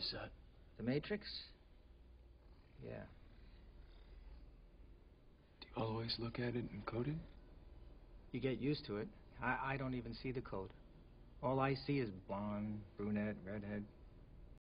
Is that... The Matrix? Yeah. Do you always look at it and code it? You get used to it. I, I don't even see the code. All I see is blonde, brunette, redhead.